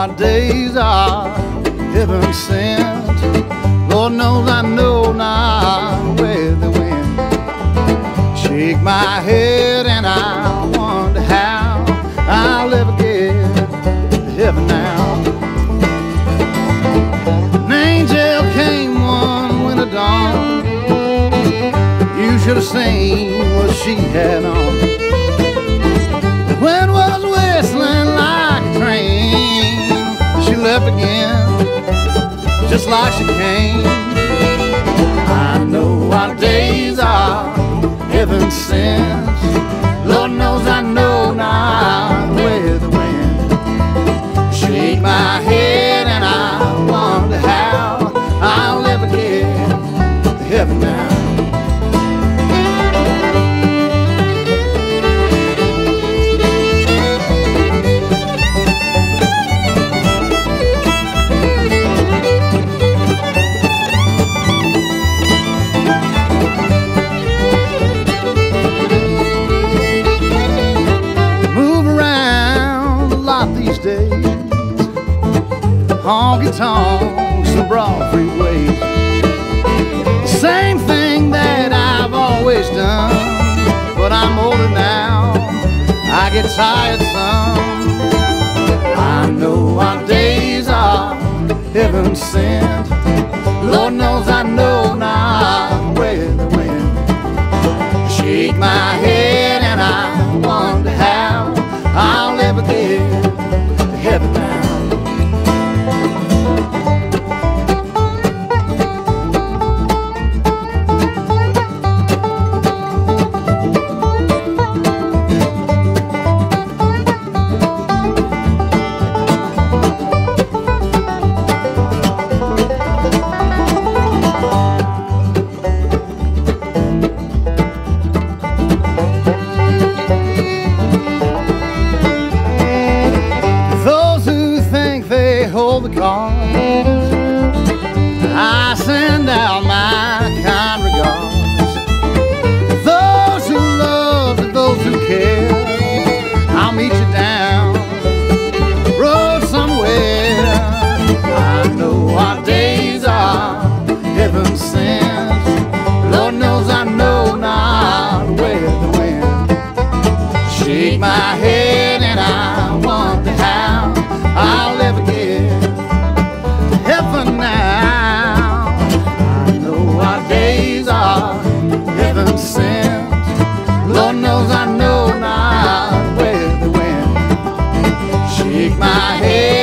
our days are heaven sent. Lord knows I know not where they went. Shake my head and I wonder how I'll ever get to heaven now. An angel came one winter dawn. You should have seen what she had on. Just like she came. I know our days are heaven sent. Lord knows I know not where the wind. Shake my head and I wonder how I'll ever get to heaven now. Days. Honky tonks and broad freeways. Same thing that I've always done, but I'm older now. I get tired some. I know our days are heaven sent. Lord knows I know the I send out my kind regards. Take my hand.